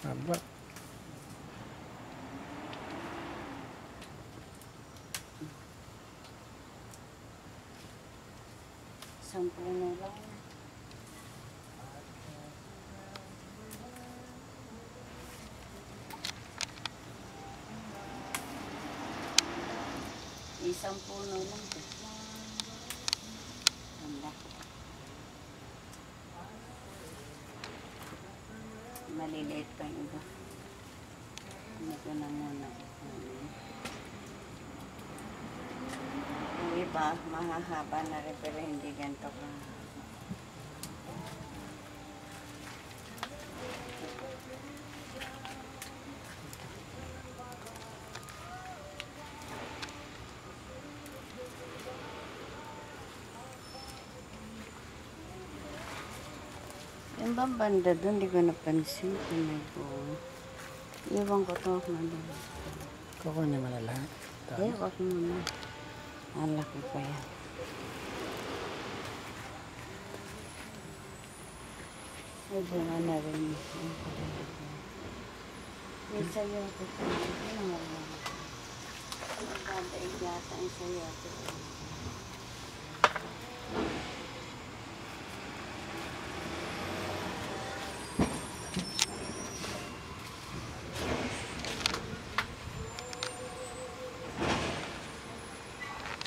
Ha, buat. Sempurna lah. Sampul nombor 2 Maliliit pa yung iba. Ano ko na muna. Yung iba, mahahaba na rin pero hindi ganito ka. Yung bang banda doon, di ko napansin kung may buo. Iwan ko to, madali. Kukunin mo na lahat. Eh, wag mo na. Ang laki pa yan. Ay, bunga na rin. Ang na. May sayote pa. Ano nga lang. Ang ganda yata ang sayote.